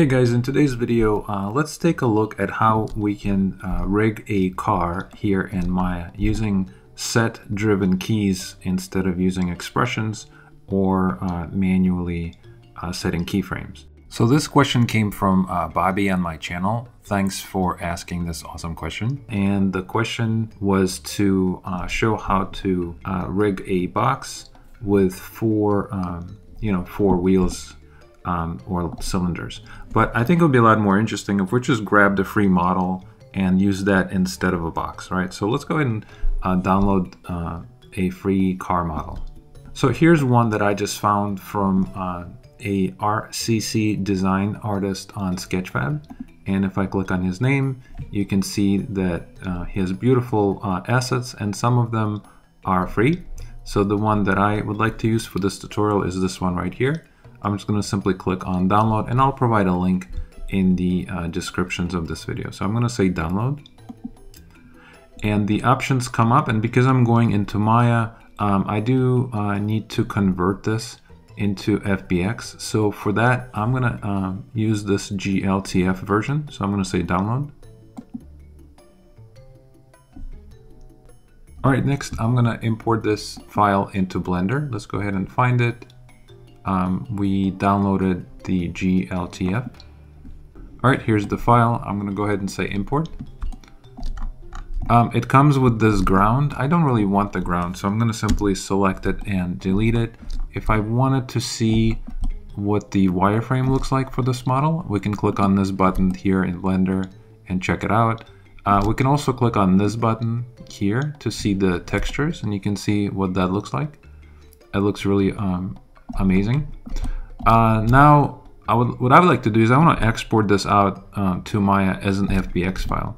Hey guys, in today's video, uh, let's take a look at how we can uh, rig a car here in Maya using set-driven keys instead of using expressions or uh, manually uh, setting keyframes. So this question came from uh, Bobby on my channel. Thanks for asking this awesome question. And the question was to uh, show how to rig a box with four, um, you know, four wheels um, or cylinders. But I think it would be a lot more interesting if we just grab the free model and use that instead of a box, right? So let's go ahead and uh, download uh, a free car model. So here's one that I just found from uh, a RCC design artist on Sketchfab. And if I click on his name, you can see that uh, he has beautiful uh, assets and some of them are free. So the one that I would like to use for this tutorial is this one right here. I'm just going to simply click on download and I'll provide a link in the uh, descriptions of this video. So I'm going to say download and the options come up and because I'm going into Maya, um, I do uh, need to convert this into FBX. So for that, I'm going to uh, use this GLTF version. So I'm going to say download. All right, next I'm going to import this file into Blender. Let's go ahead and find it um, we downloaded the GLTF. All right, here's the file. I'm gonna go ahead and say import. Um, it comes with this ground. I don't really want the ground, so I'm gonna simply select it and delete it. If I wanted to see what the wireframe looks like for this model, we can click on this button here in Blender and check it out. Uh, we can also click on this button here to see the textures and you can see what that looks like. It looks really um, amazing. Uh, now, I would, what I would like to do is I want to export this out uh, to Maya as an FBX file.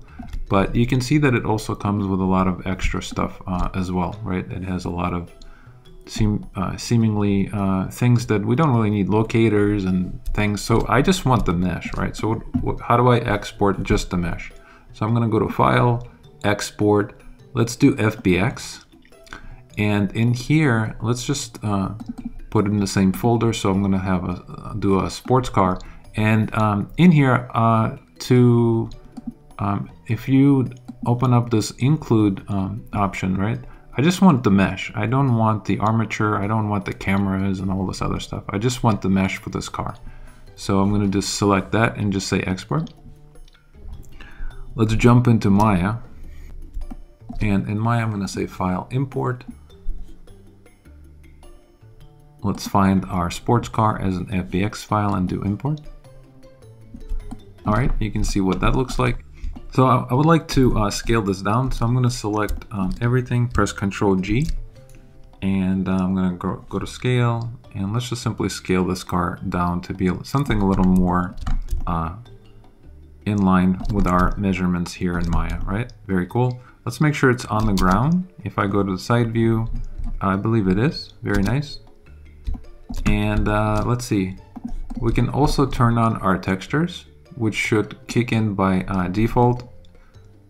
But you can see that it also comes with a lot of extra stuff uh, as well, right? It has a lot of seem, uh, seemingly uh, things that we don't really need, locators and things. So I just want the mesh, right? So what, what, how do I export just the mesh? So I'm going to go to File, Export. Let's do FBX. And in here, let's just uh, put it in the same folder. So I'm going to have a do a sports car. And um, in here, uh, to um, if you open up this include um, option, right? I just want the mesh. I don't want the armature. I don't want the cameras and all this other stuff. I just want the mesh for this car. So I'm going to just select that and just say export. Let's jump into Maya. And in Maya, I'm going to say file import. Let's find our sports car as an FBX file and do import. All right, you can see what that looks like. So I, I would like to uh, scale this down. So I'm going to select um, everything, press Control G, and uh, I'm going to go, go to scale, and let's just simply scale this car down to be something a little more uh, in line with our measurements here in Maya, right? Very cool. Let's make sure it's on the ground. If I go to the side view, I believe it is. Very nice. And uh, let's see, we can also turn on our textures, which should kick in by uh, default.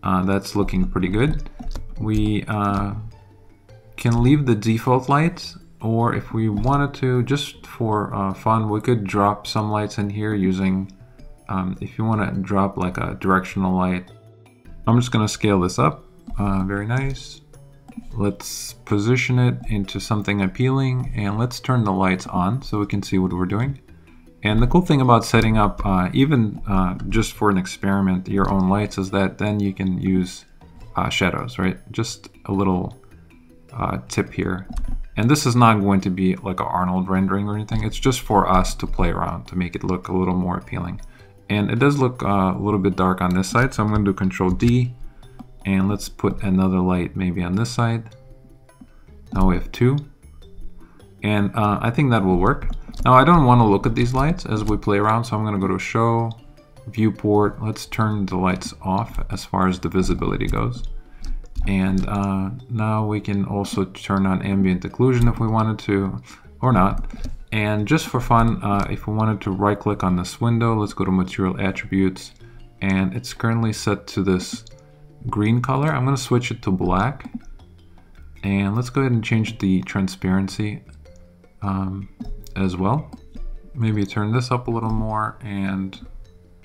Uh, that's looking pretty good. We uh, can leave the default lights, or if we wanted to, just for uh, fun, we could drop some lights in here using, um, if you want to drop like a directional light. I'm just going to scale this up. Uh, very nice. Let's position it into something appealing and let's turn the lights on so we can see what we're doing. And the cool thing about setting up, uh, even uh, just for an experiment, your own lights is that then you can use uh, shadows, right? Just a little uh, tip here. And this is not going to be like an Arnold rendering or anything. It's just for us to play around to make it look a little more appealing. And it does look uh, a little bit dark on this side, so I'm going to do Control D and let's put another light maybe on this side. Now we have two. And uh, I think that will work. Now I don't want to look at these lights as we play around, so I'm going to go to Show, Viewport. Let's turn the lights off as far as the visibility goes. And uh, now we can also turn on ambient occlusion if we wanted to, or not. And just for fun, uh, if we wanted to right click on this window, let's go to Material Attributes. And it's currently set to this green color. I'm going to switch it to black. And let's go ahead and change the transparency um, as well. Maybe turn this up a little more and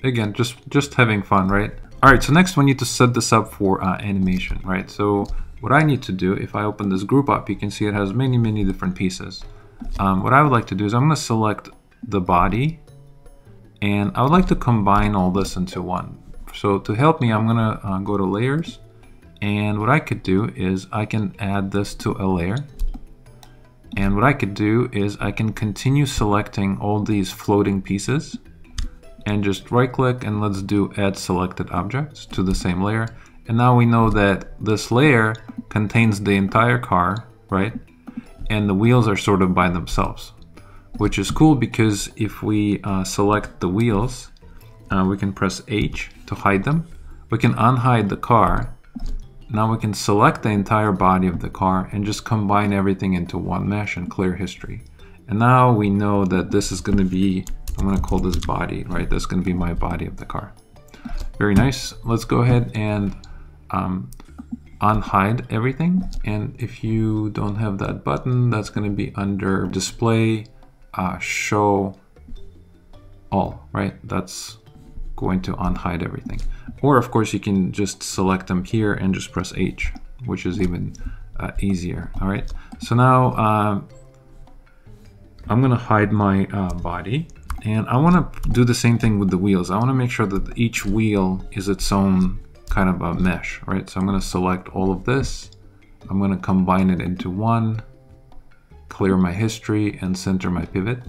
again, just, just having fun, right? All right, so next we need to set this up for uh, animation, right? So what I need to do, if I open this group up, you can see it has many, many different pieces. Um, what I would like to do is I'm going to select the body and I would like to combine all this into one. So to help me, I'm to uh, go to layers and what I could do is I can add this to a layer. And what I could do is I can continue selecting all these floating pieces and just right click and let's do add selected objects to the same layer. And now we know that this layer contains the entire car, right? And the wheels are sorted by themselves, which is cool because if we uh, select the wheels, uh, we can press H to hide them. We can unhide the car now we can select the entire body of the car and just combine everything into one mesh and clear history. And now we know that this is going to be, I'm going to call this body, right? That's going to be my body of the car. Very nice. Let's go ahead and um, unhide everything. And if you don't have that button, that's going to be under display, uh, show all, right? That's going to unhide everything. Or of course you can just select them here and just press H, which is even uh, easier. All right, so now um, I'm gonna hide my uh, body and I wanna do the same thing with the wheels. I wanna make sure that each wheel is its own kind of a mesh, right? So I'm gonna select all of this. I'm gonna combine it into one, clear my history and center my pivot.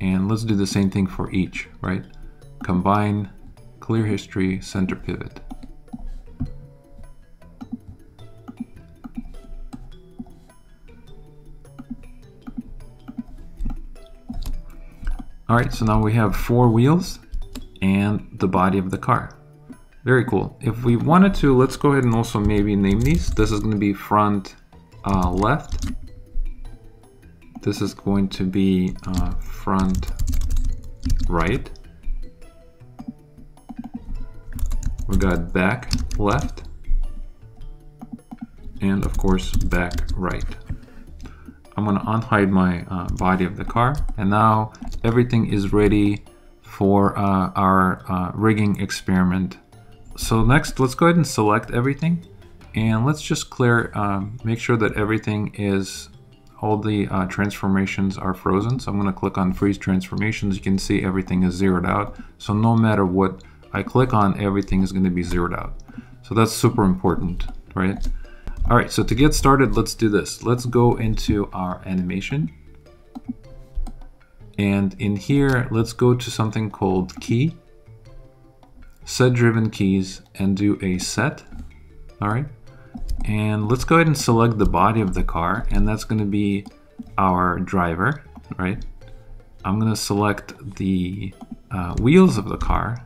And let's do the same thing for each, right? Combine, clear history, center pivot. All right, so now we have four wheels and the body of the car. Very cool. If we wanted to, let's go ahead and also maybe name these. This is going to be front uh, left. This is going to be uh, front right. We got back left and of course back right. I'm gonna unhide my uh, body of the car and now everything is ready for uh, our uh, rigging experiment. So next let's go ahead and select everything and let's just clear, um, make sure that everything is, all the uh, transformations are frozen. So I'm gonna click on freeze transformations. You can see everything is zeroed out. So no matter what I click on, everything is going to be zeroed out. So that's super important, right? All right, so to get started, let's do this. Let's go into our animation. And in here, let's go to something called key, set driven keys, and do a set. All right. And let's go ahead and select the body of the car, and that's going to be our driver, right? I'm going to select the uh, wheels of the car,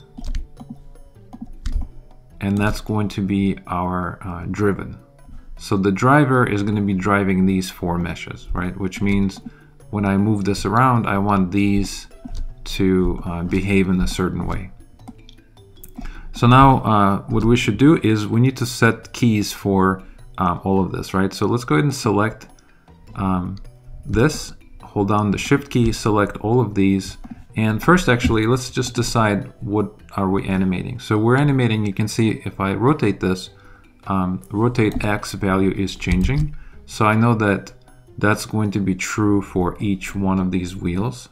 and that's going to be our uh, driven. So the driver is going to be driving these four meshes, right? Which means when I move this around, I want these to uh, behave in a certain way. So now uh, what we should do is we need to set keys for um, all of this, right? So let's go ahead and select um, this, hold down the shift key, select all of these, and first, actually, let's just decide what are we animating. So we're animating, you can see if I rotate this, um, rotate X value is changing. So I know that that's going to be true for each one of these wheels.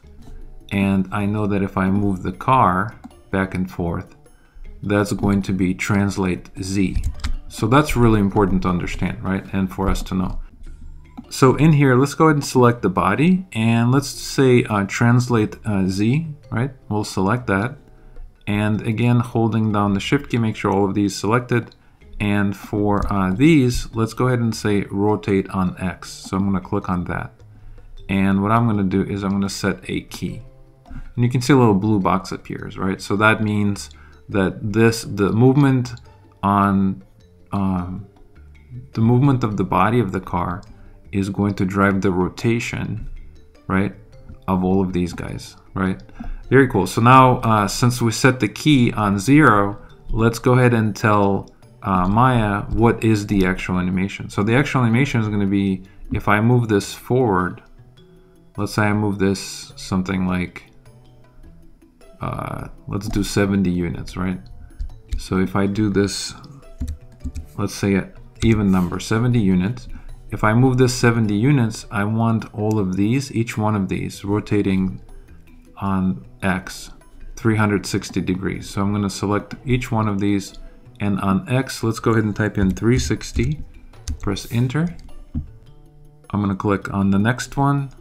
And I know that if I move the car back and forth, that's going to be translate Z. So that's really important to understand, right? And for us to know. So in here, let's go ahead and select the body and let's say uh, translate uh, Z, right? We'll select that. And again, holding down the shift key, make sure all of these selected. And for uh, these, let's go ahead and say rotate on X. So I'm gonna click on that. And what I'm gonna do is I'm gonna set a key. And you can see a little blue box appears, right? So that means that this, the movement on, um, the movement of the body of the car is going to drive the rotation, right, of all of these guys, right? Very cool. So now, uh, since we set the key on zero, let's go ahead and tell uh, Maya what is the actual animation. So the actual animation is going to be, if I move this forward, let's say I move this something like uh, let's do 70 units, right? So if I do this, let's say an even number, 70 units. If I move this 70 units, I want all of these, each one of these, rotating on X, 360 degrees. So I'm going to select each one of these, and on X, let's go ahead and type in 360, press enter. I'm going to click on the next one,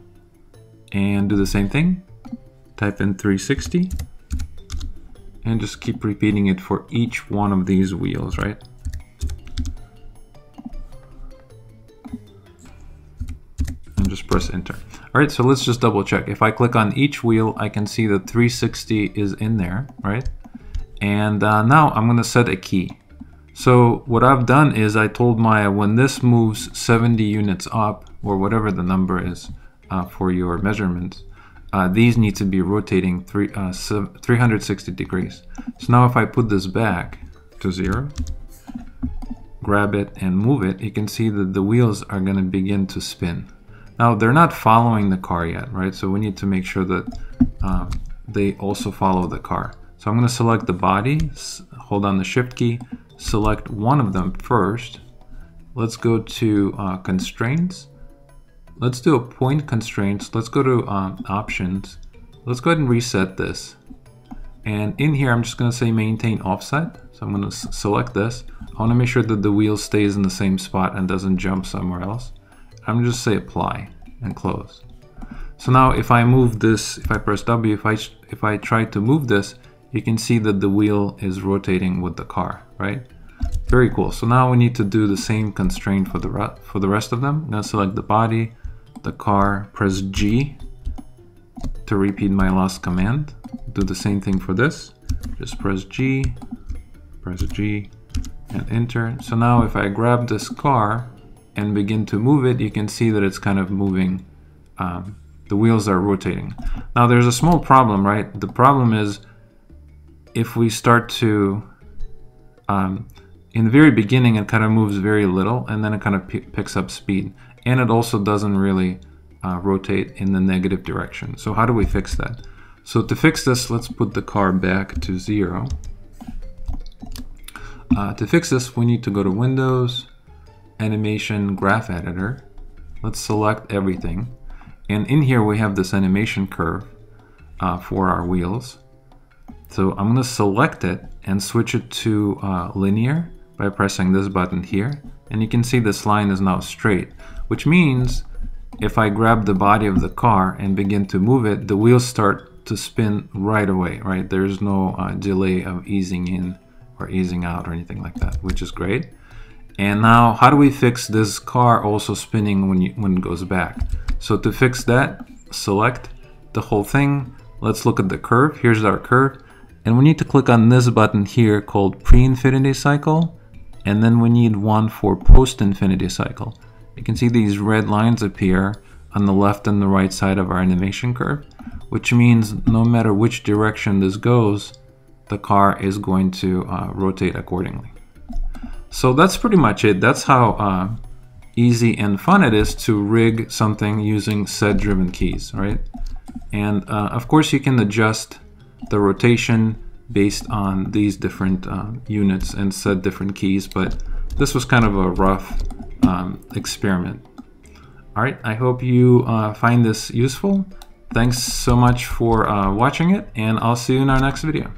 and do the same thing. Type in 360, and just keep repeating it for each one of these wheels, right? Press enter. All right, so let's just double check. If I click on each wheel, I can see that 360 is in there, right? And uh, now I'm gonna set a key. So what I've done is I told Maya when this moves 70 units up, or whatever the number is uh, for your measurements, uh, these need to be rotating three, uh, 360 degrees. So now if I put this back to zero, grab it and move it, you can see that the wheels are going to begin to spin. Now they're not following the car yet, right? So we need to make sure that um, they also follow the car. So I'm going to select the body, hold on the shift key, select one of them first. Let's go to uh, constraints Let's do a point constraints. Let's go to um, options. Let's go ahead and reset this. And in here, I'm just going to say maintain offset. So I'm going to select this. I want to make sure that the wheel stays in the same spot and doesn't jump somewhere else. I'm just say apply and close. So now if I move this, if I press W, if I, if I try to move this, you can see that the wheel is rotating with the car, right? Very cool. So now we need to do the same constraint for the, for the rest of them. I'm to select the body, the car, press G to repeat my last command. Do the same thing for this. Just press G, press G, and enter. So now if I grab this car and begin to move it, you can see that it's kind of moving. Um, the wheels are rotating. Now there's a small problem, right? The problem is if we start to, um, in the very beginning, it kind of moves very little and then it kind of picks up speed and it also doesn't really uh, rotate in the negative direction. So how do we fix that? So to fix this, let's put the car back to zero. Uh, to fix this, we need to go to Windows, Animation, Graph Editor. Let's select everything. And in here we have this animation curve uh, for our wheels. So I'm going to select it and switch it to uh, linear by pressing this button here. And you can see this line is now straight which means if I grab the body of the car and begin to move it, the wheels start to spin right away, right? There's no uh, delay of easing in or easing out or anything like that, which is great. And now how do we fix this car also spinning when, you, when it goes back? So to fix that, select the whole thing. Let's look at the curve. Here's our curve. And we need to click on this button here called pre-infinity cycle. And then we need one for post-infinity cycle you can see these red lines appear on the left and the right side of our animation curve, which means no matter which direction this goes, the car is going to uh, rotate accordingly. So that's pretty much it. That's how uh, easy and fun it is to rig something using set driven keys, right? And uh, of course you can adjust the rotation based on these different uh, units and set different keys, but this was kind of a rough um, experiment. All right, I hope you uh, find this useful. Thanks so much for uh, watching it, and I'll see you in our next video.